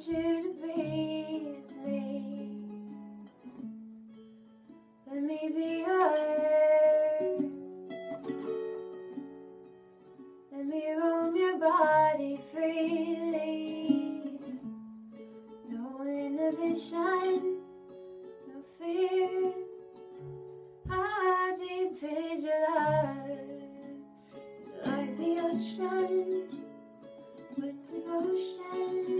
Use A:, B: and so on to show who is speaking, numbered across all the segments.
A: want you to be with me. Let me be yours. Let me roam your body freely. No inhibition, no fear. How deep is your love? It's like the ocean with devotion.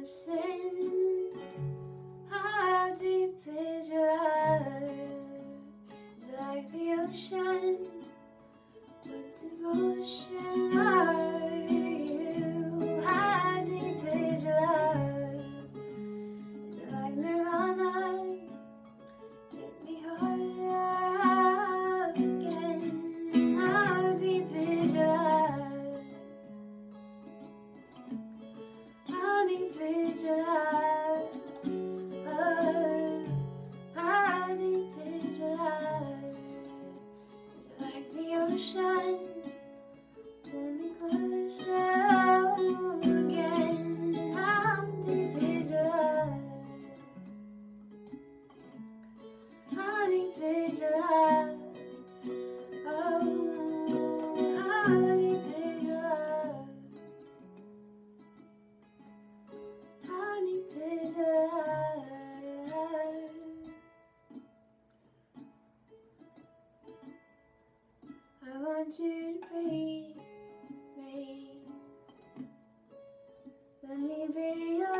A: no morning vision. Oh, morning vision It's like the ocean, pull me closer again. Morning vision. Want you to be me. Let me be your